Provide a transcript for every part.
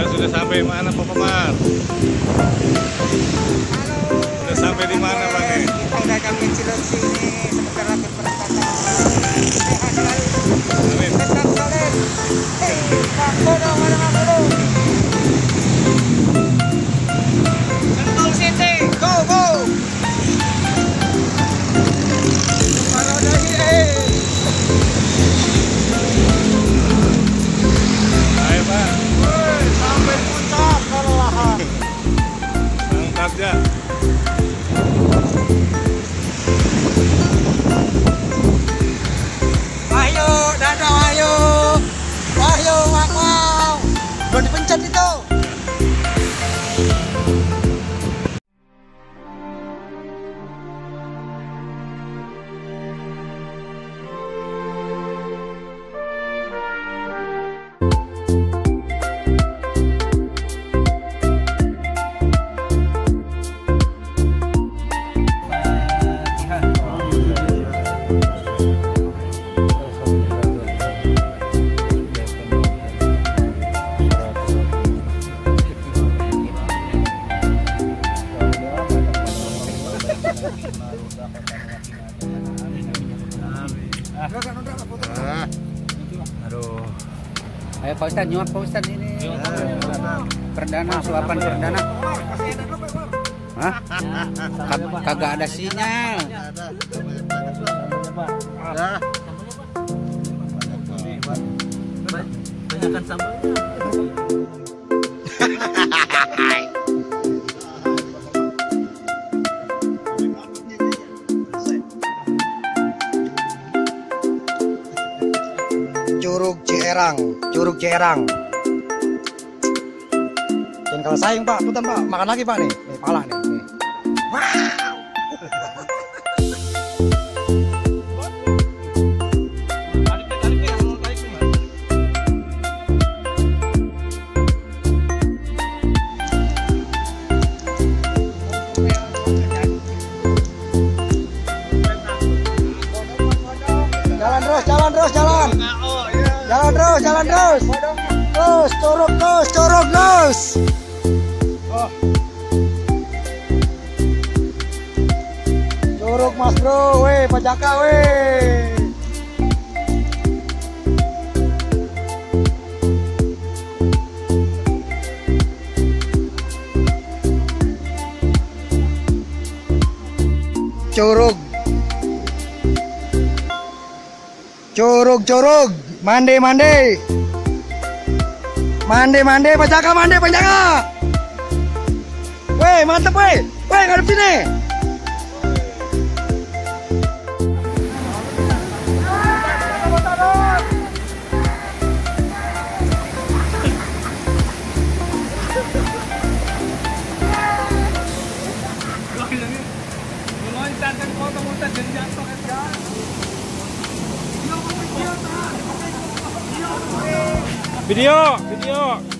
Sudah sudah sampai mana Pak Pemar? Sudah sampai di mana Pak? Kita udah sampai Cilengsi ini sebentar lagi perempatan. Amin. Tetap solid. Hei, Pak Bodo, mana Pak Bodo? Mantap ya. Aduh. Ayo Pak Ustadz, nyuap Pak Ustadz ini. Perdana, suapan perdana. Hah? Kag- Kagak ada sinyal. Curug Cierang, Curug Cierang. Jangan kalau sayang Pak, punten Pak, makan lagi Pak nih, nih pala nih. nih. Jalan Curug Mas Bro, weh, pajaka weh. Curug. Curug, curug. Mande, mande. Mande, mande, pajaka, mande, pajaka. Weh, mantep weh. Weh, ngadep sini. Video, video.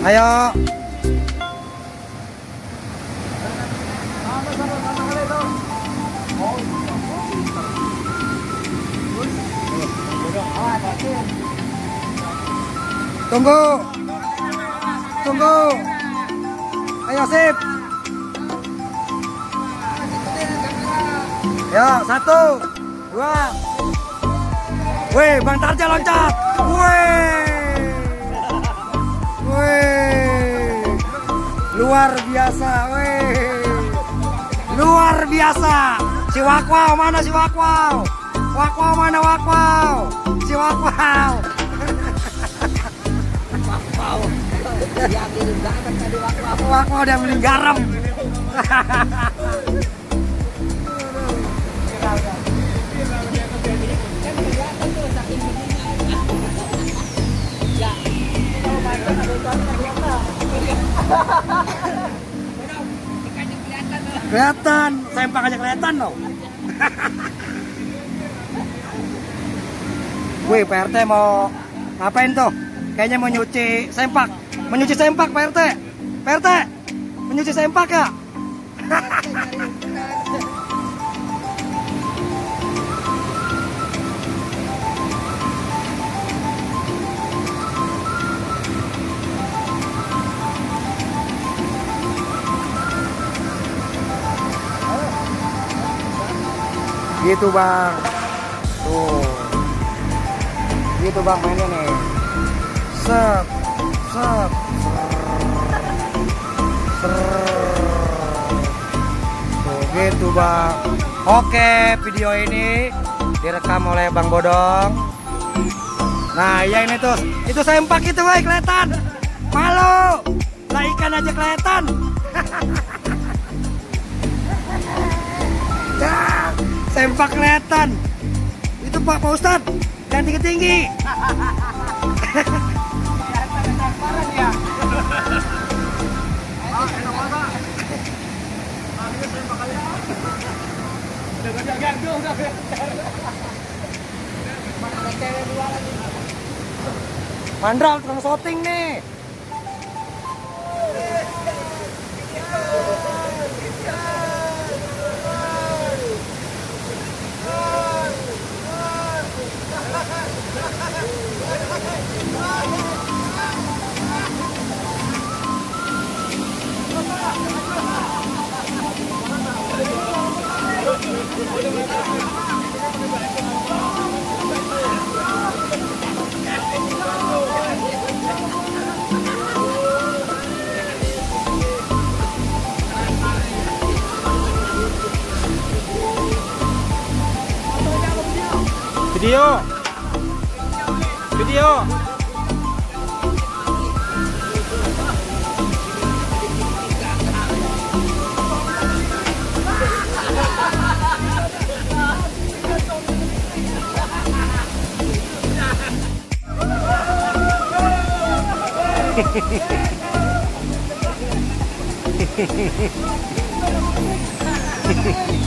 Ayo. Tunggu. Tunggu. Ayo sip. Ya, satu, dua. Weh, Bang Tarja loncat. Weh. Weh. Luar biasa, weh. Luar biasa. Si Wakwau mana si Wakwau? Wakwau mana Wakwau? Si Wakwau. Wakwau udah beli garam. Kelihatan, sempak aja kelihatan loh. Wih, PRT mau ngapain tuh? Kayaknya mau nyuci sempak. Menyuci sempak, PRT. PRT, menyuci sempak ya? Gitu bang. Tuh. Gitu bang mainnya nih. Sep, ser, Tuh gitu bang. Oke video ini direkam oleh Bang Bodong. Nah ya ini tuh, itu sempak itu woi kelihatan. Malu, lah ikan aja kelihatan. Ya, sempak kelihatan. Itu Pak Pak Ustad, yang tinggi-tinggi. Mandral tukang syuting nih. Video. Video. Hehehehe